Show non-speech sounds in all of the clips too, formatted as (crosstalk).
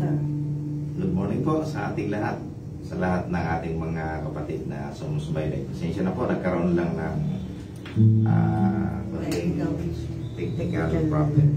Pastor. Good morning po sa ating lahat. Sa lahat ng ating mga kapatid na sumusubaybay. Pasensya na po, nagkaroon lang ng uh, Technical. problem.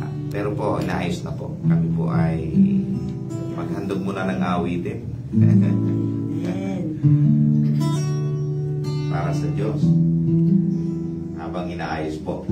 Ah, pero po, inaayos na po. Kami po ay maghandog muna ng awitin. Para sa Diyos. Habang inaayos po.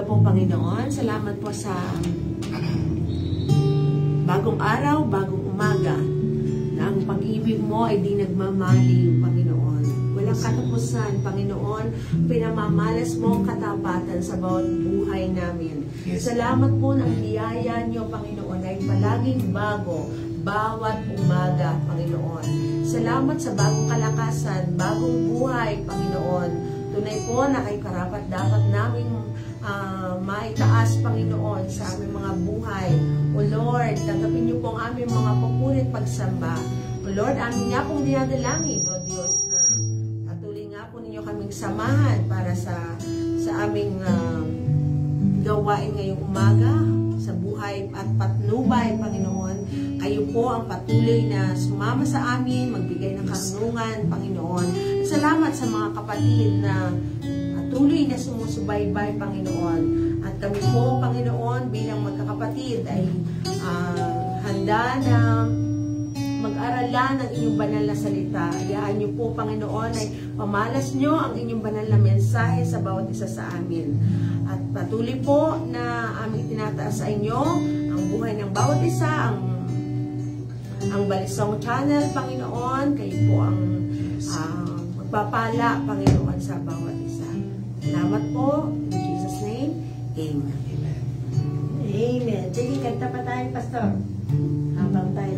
Umaga po, Panginoon. Salamat po sa bagong araw, bagong umaga, na ang pag-ibig mo ay di nagmamaliw, Panginoon. Walang katapusan, Panginoon. Pinamamalas mo ang katapatan sa bawat buhay namin. Salamat po ng biyaya niyo, Panginoon, ay palaging bago, bawat umaga, Panginoon. Salamat sa bagong kalakasan, bagong buhay, Panginoon. Tunay po na kay karapat dapat namin ah, maitaas, Panginoon, sa aming mga buhay. O Lord, tanggapin niyo po ang aming mga papurit pagsamba. O Lord, amin nga pong dinadalangin, O Diyos, na patuloy nga po ninyo kaming samahan para sa sa aming ah, gawain ngayong umaga sa buhay at patnubay, Panginoon. Kayo po ang patuloy na sumama sa amin, magbigay ng karunungan, Panginoon. Salamat sa mga kapatid na patuloy na sumusubaybay, Panginoon. At kami po, Panginoon, bilang magkakapatid ay uh, handa na mag-aralan ang inyong banal na salita. Hayaan niyo po, Panginoon, ay pamalas niyo ang inyong banal na mensahe sa bawat isa sa amin. At patuloy po na aming tinataas sa inyo ang buhay ng bawat isa, ang, ang Balisong Channel, Paginoon. Kayo po ang uh, magpapala, Panginoon, sa bawat isa. Salamat po. In Jesus' name, Amen. Amen. Amen. Sige, kagtapa tayo, Pastor. Habang tayo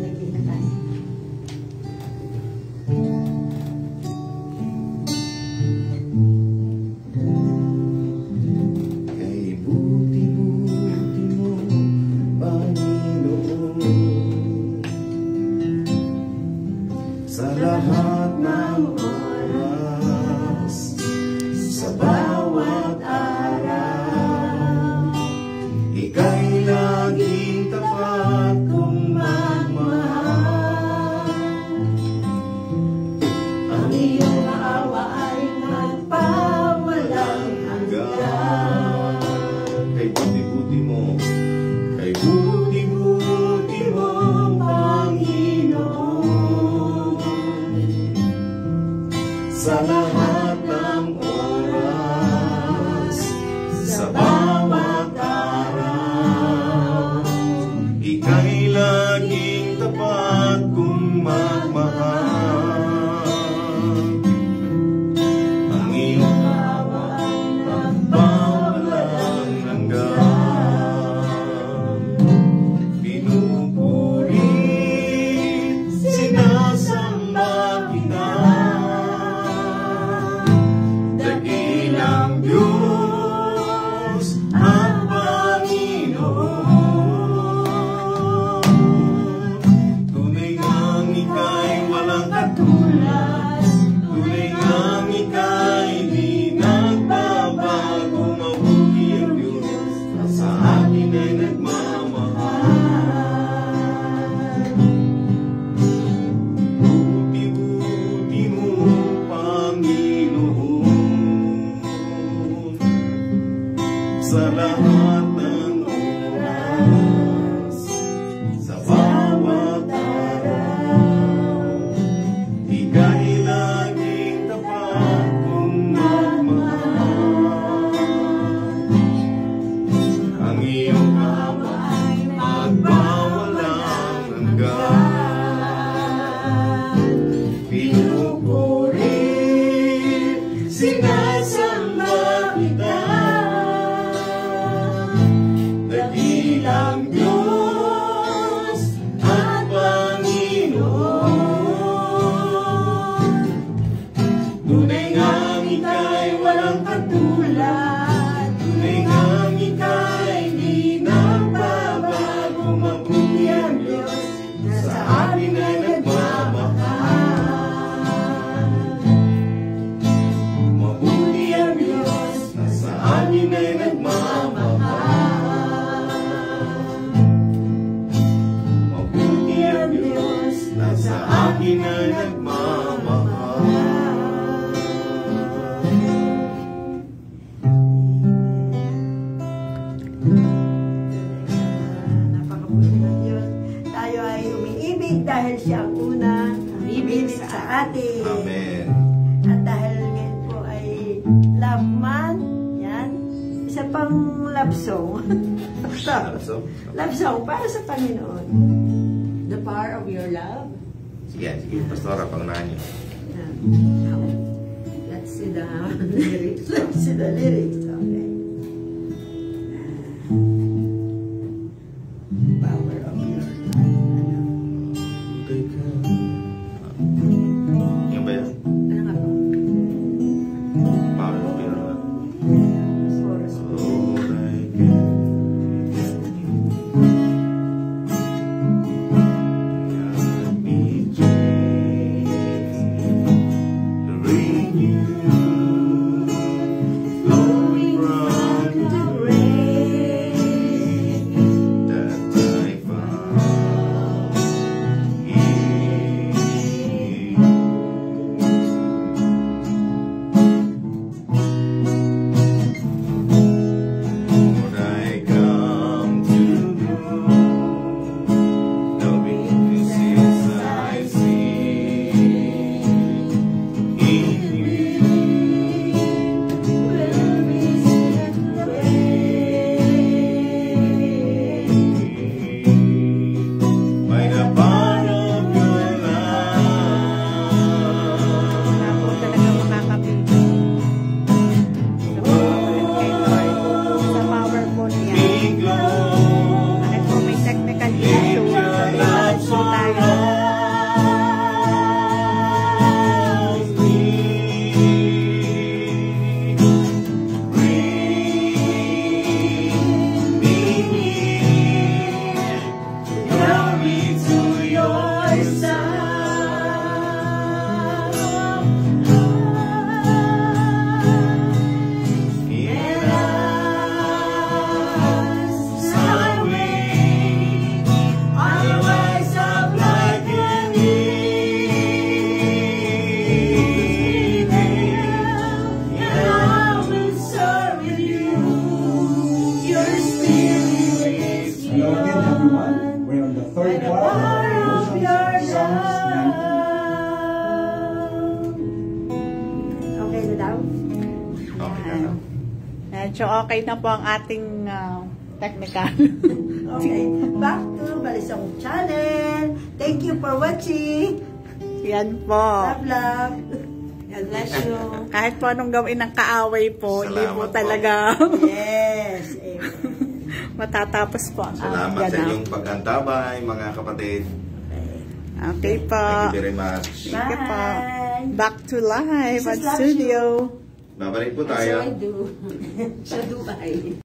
natin. Amen. At dahil ngayon po ay love month, yan, isa pang love song. (laughs) love song? Love song para sa Panginoon. The power of your love. Sige, sige. Pastora, pangunahan niyo. (laughs) Let's see the lyrics. Let's see the lyrics. Hello again, everyone. We're on the third part of our devotion from Psalms 90. Okay na daw? Okay na lang. Medyo okay na po ang ating ah, technical. (laughs) Okay. Back to Balisong Channel. Thank you for watching. Yan po. Love, love. God bless you. Kahit po anong gawin ng kaaway po, hindi po Salamat po. talaga Yes. Matatapos po ang Salamat aming sa inyong pag-antabay, mga kapatid. Okay po. Thank you very much. Thank you po. Bye. Back to live at studio. Babalik po So I tayo. do. (laughs) Sa Dubai.